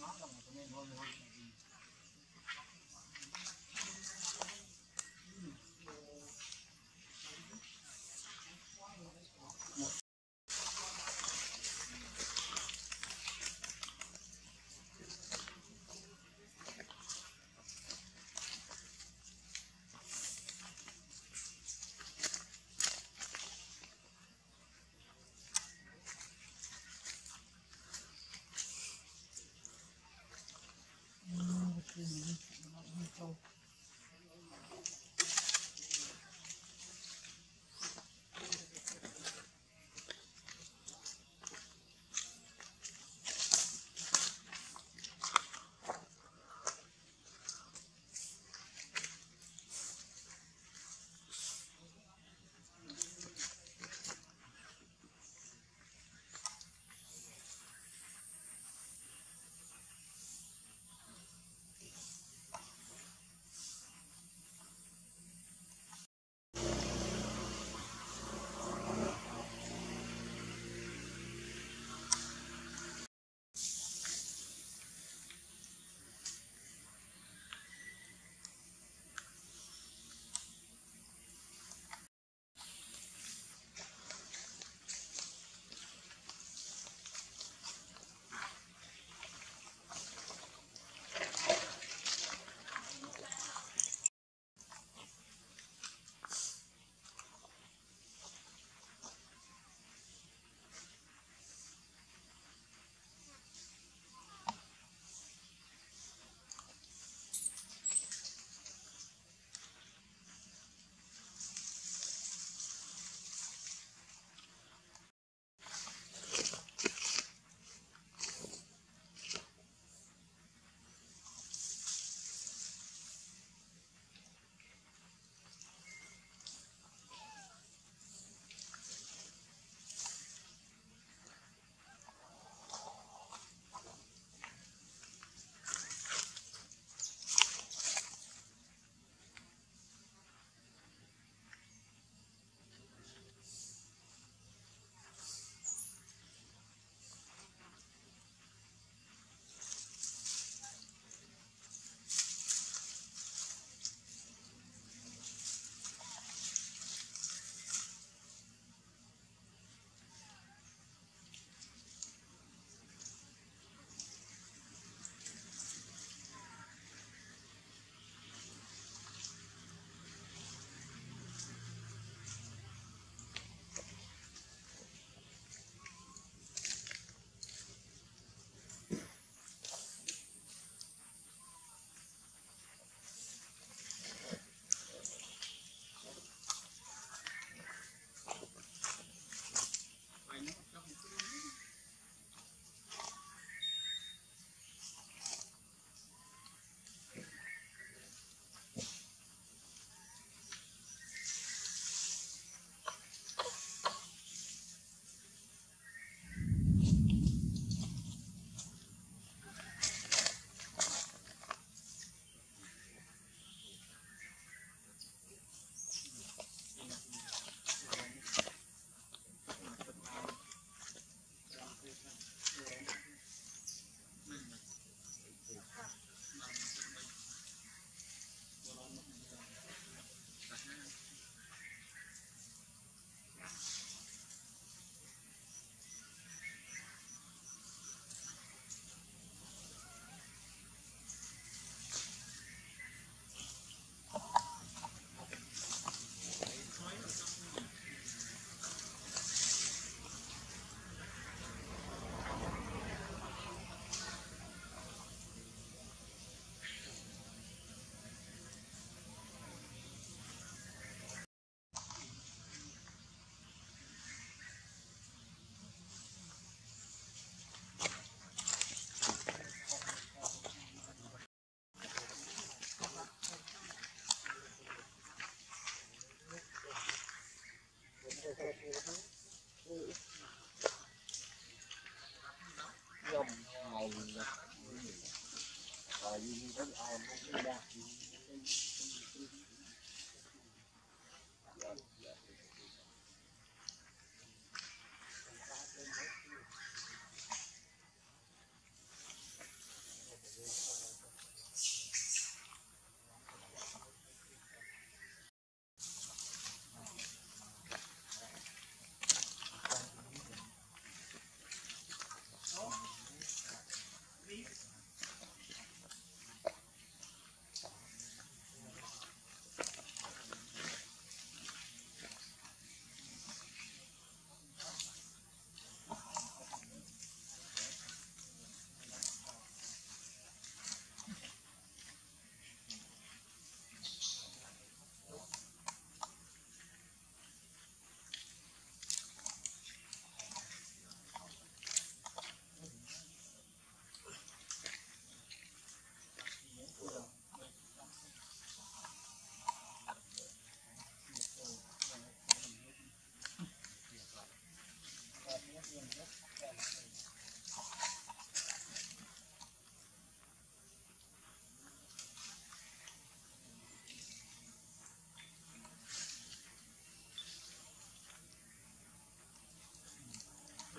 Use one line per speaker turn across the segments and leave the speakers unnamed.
nó là một cái nền hôn hôn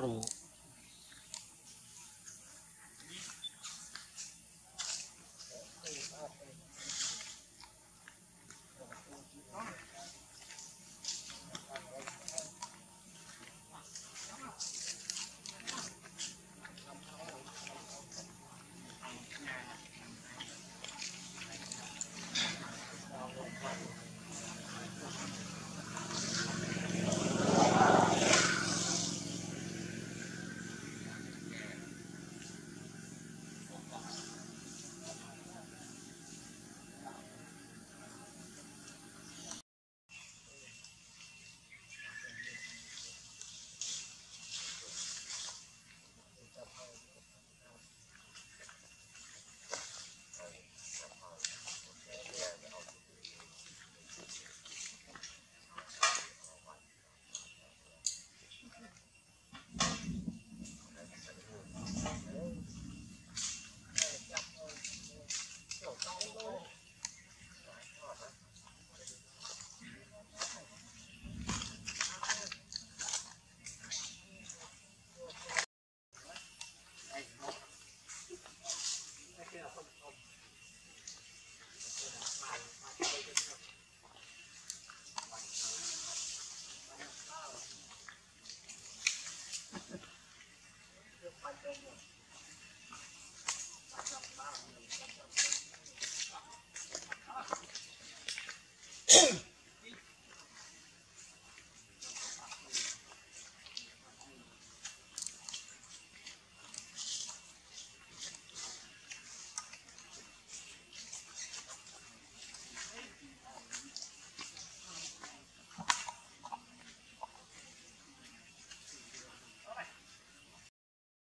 true